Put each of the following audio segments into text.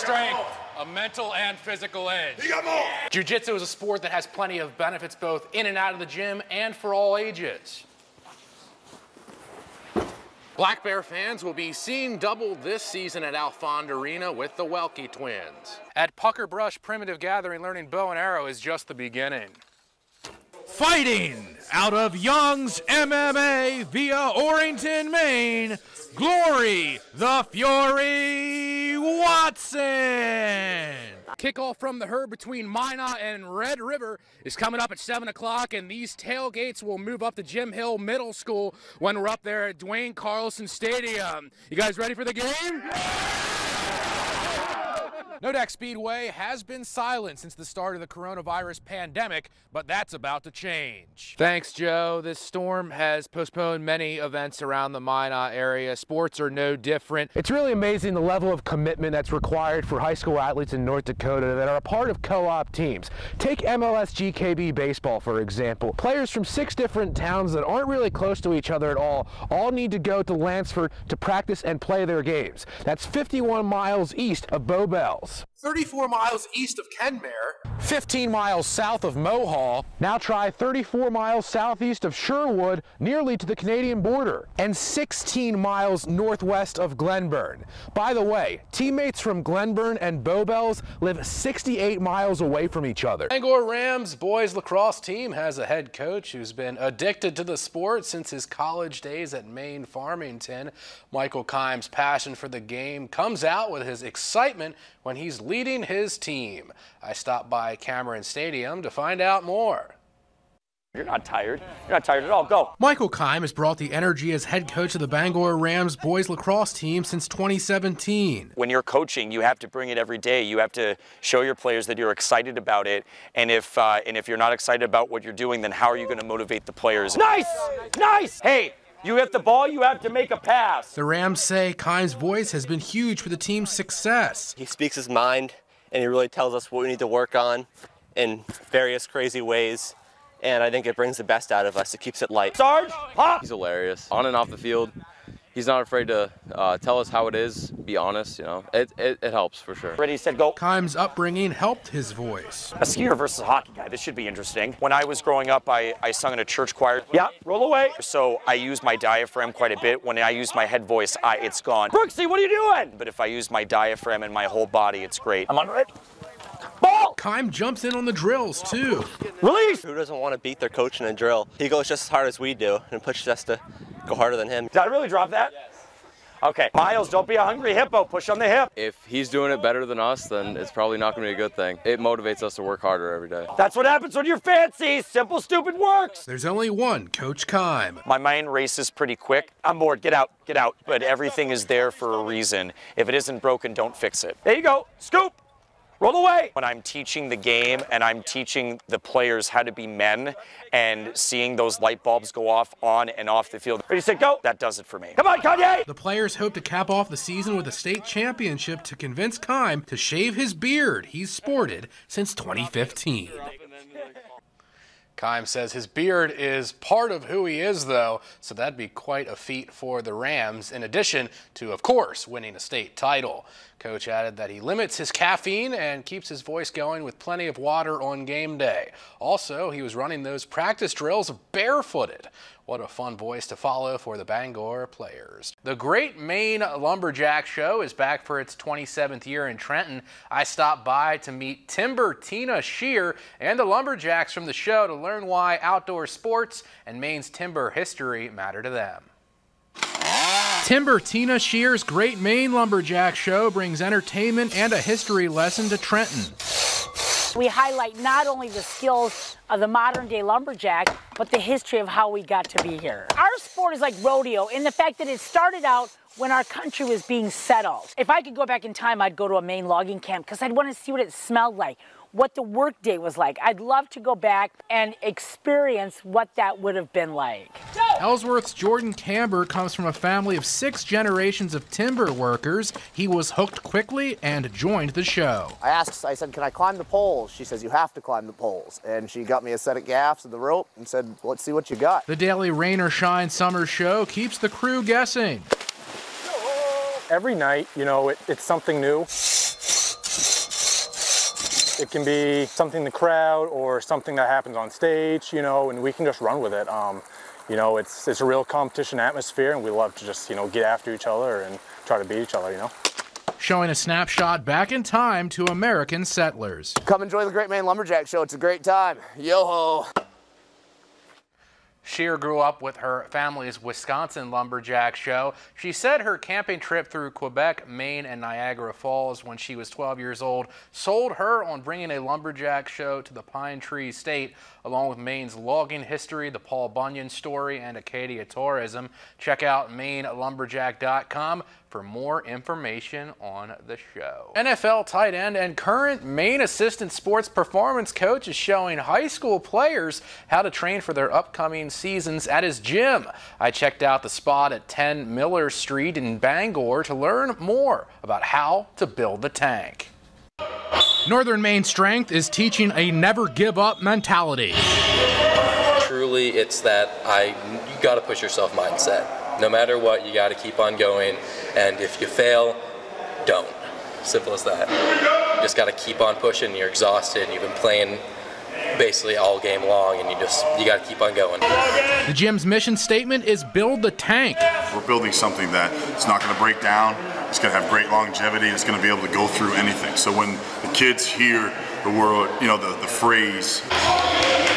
strength, a mental and physical edge. Jiu-jitsu is a sport that has plenty of benefits both in and out of the gym and for all ages. Black Bear fans will be seeing double this season at Alfond Arena with the Welke twins. At Pucker Brush Primitive Gathering, learning bow and arrow is just the beginning. Fighting out of Young's MMA via Orrington, Maine, Glory the Fury Watson. Kickoff from the herd between Minot and Red River is coming up at 7 o'clock, and these tailgates will move up to Jim Hill Middle School when we're up there at Dwayne Carlson Stadium. You guys ready for the game? Nodak Speedway has been silent since the start of the coronavirus pandemic, but that's about to change. Thanks, Joe. This storm has postponed many events around the Minot area. Sports are no different. It's really amazing the level of commitment that's required for high school athletes in North Dakota that are a part of co-op teams. Take MLS GKB baseball, for example. Players from six different towns that aren't really close to each other at all, all need to go to Lansford to practice and play their games. That's 51 miles east of Bowbells. 34 miles east of Kenmare, 15 miles south of Mohall. Now try 34 miles southeast of Sherwood, nearly to the Canadian border, and 16 miles northwest of Glenburn. By the way, teammates from Glenburn and Bowbells live 68 miles away from each other. Bangor Rams boys lacrosse team has a head coach who's been addicted to the sport since his college days at Maine Farmington. Michael Keim's passion for the game comes out with his excitement when he's leading his team. I stopped by Cameron Stadium to find out more. You're not tired. You're not tired at all. Go. Michael Keim has brought the energy as head coach of the Bangor Rams boys lacrosse team since 2017. When you're coaching, you have to bring it every day. You have to show your players that you're excited about it. And if uh, and if you're not excited about what you're doing, then how are you going to motivate the players? Nice, nice. Hey, you hit the ball. You have to make a pass. The Rams say Keim's voice has been huge for the team's success. He speaks his mind, and he really tells us what we need to work on in various crazy ways. And I think it brings the best out of us. It keeps it light. Sarge, pop. He's hilarious. On and off the field, he's not afraid to uh, tell us how it is, be honest, you know. It, it, it helps for sure. Ready, set, go. Keim's upbringing helped his voice. A skier versus a hockey guy. This should be interesting. When I was growing up, I, I sung in a church choir. Yeah, roll away. So I use my diaphragm quite a bit. When I use my head voice, I, it's gone. Brooksy, what are you doing? But if I use my diaphragm and my whole body, it's great. I'm on it. Ball! Keim jumps in on the drills too. Release! Who doesn't want to beat their coach in a drill? He goes just as hard as we do and pushes us to go harder than him. Did I really drop that? Okay. Miles, don't be a hungry hippo. Push on the hip. If he's doing it better than us, then it's probably not going to be a good thing. It motivates us to work harder every day. That's what happens when you're fancy. Simple, stupid works. There's only one Coach Keim. My mind races pretty quick. I'm bored. Get out. Get out. But everything is there for a reason. If it isn't broken, don't fix it. There you go. Scoop. Roll away. When I'm teaching the game and I'm teaching the players how to be men and seeing those light bulbs go off on and off the field. Ready, set, go. That does it for me. Come on, Kanye. The players hope to cap off the season with a state championship to convince Keim to shave his beard he's sported since 2015. Keim says his beard is part of who he is, though, so that'd be quite a feat for the Rams, in addition to, of course, winning a state title. Coach added that he limits his caffeine and keeps his voice going with plenty of water on game day. Also, he was running those practice drills barefooted. What a fun voice to follow for the Bangor players. The Great Maine Lumberjack Show is back for its 27th year in Trenton. I stopped by to meet Timber Tina Scheer and the Lumberjacks from the show to learn why outdoor sports and Maine's timber history matter to them. Timber Tina Scheer's Great Maine Lumberjack Show brings entertainment and a history lesson to Trenton. We highlight not only the skills of the modern day lumberjack, but the history of how we got to be here. Our sport is like rodeo in the fact that it started out when our country was being settled. If I could go back in time, I'd go to a Maine logging camp because I'd want to see what it smelled like, what the workday was like. I'd love to go back and experience what that would have been like. Ellsworth's Jordan Camber comes from a family of six generations of timber workers. He was hooked quickly and joined the show. I asked, I said, can I climb the poles? She says, you have to climb the poles. And she got me a set of gaffs and the rope and said, let's see what you got. The daily rain or shine summer show keeps the crew guessing. Every night, you know, it, it's something new. It can be something in the crowd or something that happens on stage, you know, and we can just run with it. Um, you know, it's, it's a real competition atmosphere and we love to just, you know, get after each other and try to beat each other, you know. Showing a snapshot back in time to American settlers. Come enjoy the Great Maine Lumberjack Show. It's a great time. Yo ho! Scheer grew up with her family's Wisconsin lumberjack show. She said her camping trip through Quebec, Maine, and Niagara Falls when she was 12 years old sold her on bringing a lumberjack show to the Pine Tree State, along with Maine's logging history, the Paul Bunyan story, and Acadia tourism. Check out MaineLumberjack.com for more information on the show. NFL tight end and current Maine assistant sports performance coach is showing high school players how to train for their upcoming seasons at his gym. I checked out the spot at 10 Miller Street in Bangor to learn more about how to build the tank. Northern Maine Strength is teaching a never give up mentality. Truly, it's that I you got to push yourself mindset. No matter what, you got to keep on going. And if you fail, don't. Simple as that. You just got to keep on pushing. You're exhausted. You've been playing basically all game long, and you just you got to keep on going. The gym's mission statement is build the tank. We're building something that it's not going to break down. It's going to have great longevity. It's going to be able to go through anything. So when the kids hear the word, you know, the, the phrase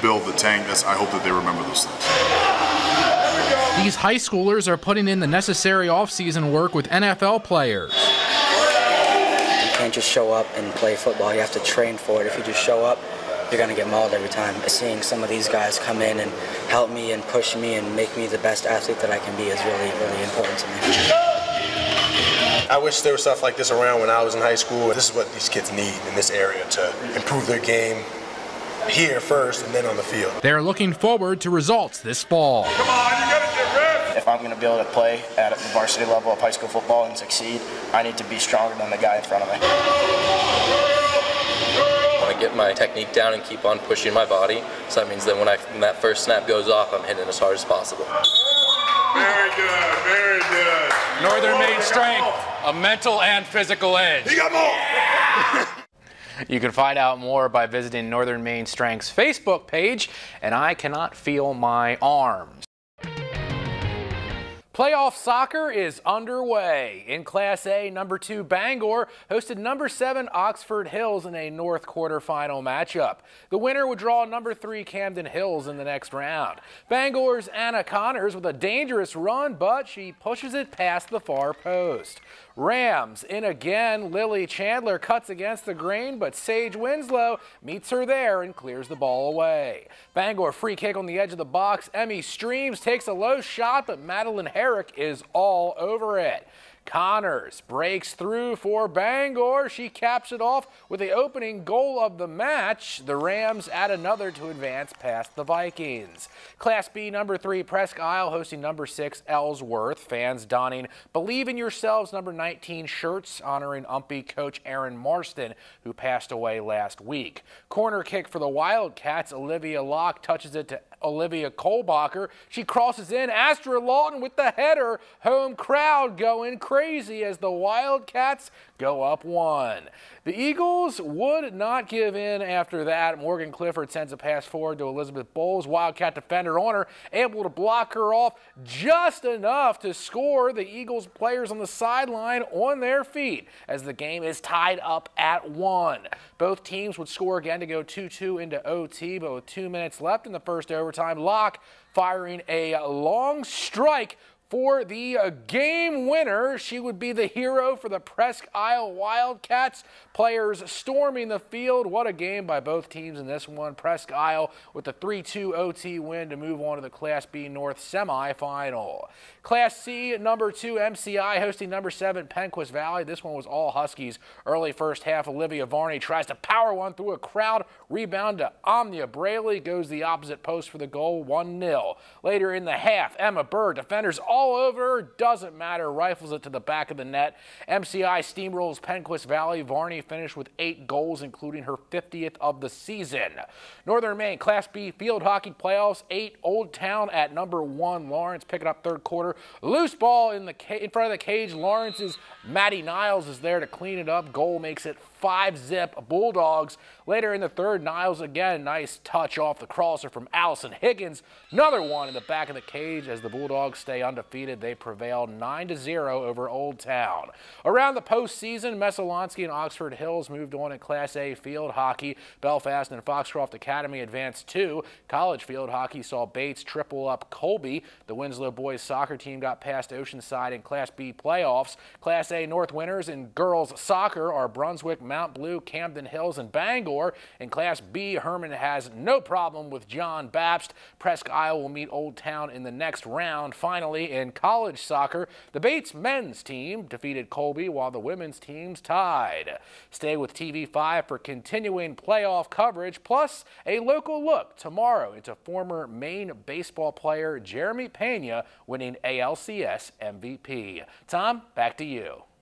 "build the tank," that's I hope that they remember those things. These high schoolers are putting in the necessary off-season work with NFL players. You can't just show up and play football. You have to train for it. If you just show up, you're going to get mauled every time. Seeing some of these guys come in and help me and push me and make me the best athlete that I can be is really, really important to me. I wish there was stuff like this around when I was in high school. This is what these kids need in this area to improve their game here first and then on the field. They're looking forward to results this fall. Come on, you gotta get ready. If I'm going to be able to play at the varsity level of high school football and succeed, I need to be stronger than the guy in front of me. I want to get my technique down and keep on pushing my body. So that means that when, I, when that first snap goes off, I'm hitting as hard as possible. Very good, very good. Northern Maine Strength, a mental and physical edge. You got more. You can find out more by visiting Northern Maine Strength's Facebook page, and I cannot feel my arms. Playoff soccer is underway. In Class A, number two Bangor hosted number seven Oxford Hills in a North quarterfinal matchup. The winner would draw number three Camden Hills in the next round. Bangor's Anna Connors with a dangerous run, but she pushes it past the far post. Rams in again. Lily Chandler cuts against the grain, but Sage Winslow meets her there and clears the ball away. Bangor free kick on the edge of the box. Emmy Streams takes a low shot, but Madeline Herrick is all over it. Connors breaks through for Bangor. She caps it off with the opening goal of the match. The Rams add another to advance past the Vikings. Class B number three Presque Isle hosting number six Ellsworth. Fans donning Believe in Yourselves number 19 shirts honoring UMPI coach Aaron Marston who passed away last week. Corner kick for the Wildcats. Olivia Locke touches it to Olivia Kolbacher. She crosses in. Astra Lawton with the header. Home crowd going crazy as the Wildcats go up one. The Eagles would not give in after that. Morgan Clifford sends a pass forward to Elizabeth Bowles. Wildcat defender on her, able to block her off just enough to score. The Eagles players on the sideline on their feet as the game is tied up at one. Both teams would score again to go 2-2 into OT, but with two minutes left in the first overtime, Locke firing a long strike for the uh, game winner. She would be the hero for the Presque Isle Wildcats. Players storming the field. What a game by both teams in this one. Presque Isle with the 3-2 OT win to move on to the Class B North semifinal. Class C number two MCI hosting number seven Penquis Valley. This one was all Huskies. Early first half, Olivia Varney tries to power one through a crowd. Rebound to Omnia Braley goes the opposite post for the goal, 1-0. Later in the half, Emma Bird, defenders all over doesn't matter, rifles it to the back of the net. MCI steamrolls Penquis Valley. Varney finished with eight goals, including her 50th of the season. Northern Maine Class B field hockey playoffs, eight Old Town at number one. Lawrence picking up third quarter. Loose ball in the in front of the cage. Lawrence's Maddie Niles is there to clean it up. Goal makes it 5 zip Bulldogs. Later in the third, Niles again, nice touch off the crosser from Allison Higgins. Another one in the back of the cage as the Bulldogs stay undefeated. They prevail 9 to 0 over Old Town. Around the postseason, Messalonskee and Oxford Hills moved on in Class A field hockey. Belfast and Foxcroft Academy advanced two. College field hockey saw Bates triple up Colby. The Winslow boys soccer team got past Oceanside in Class B playoffs. Class A North winners in girls soccer are Brunswick, Mount Blue, Camden Hills, and Bangor. In Class B, Hermon has no problem with John Bapst. Presque Isle will meet Old Town in the next round. Finally, in college soccer, the Bates men's team defeated Colby while the women's teams tied. Stay with TV5 for continuing playoff coverage, plus a local look tomorrow into former Maine baseball player Jeremy Pena winning ALCS MVP. Tom, back to you.